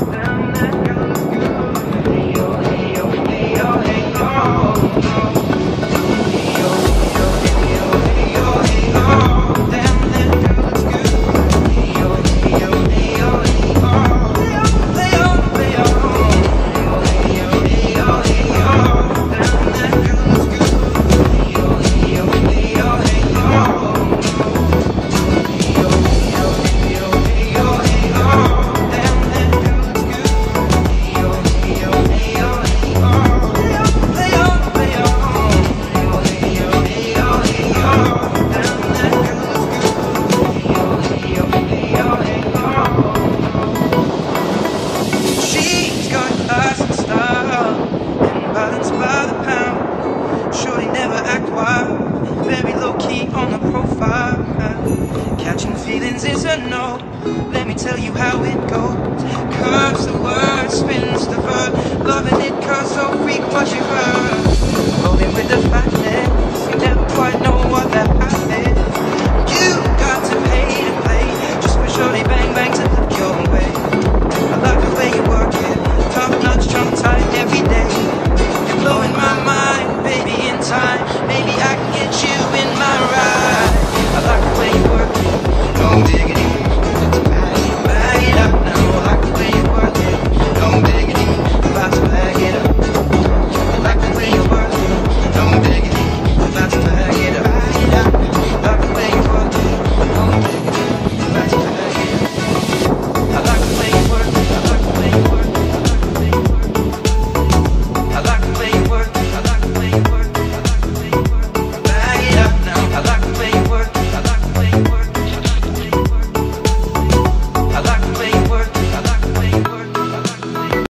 Yeah. to know. Let me tell you how it goes.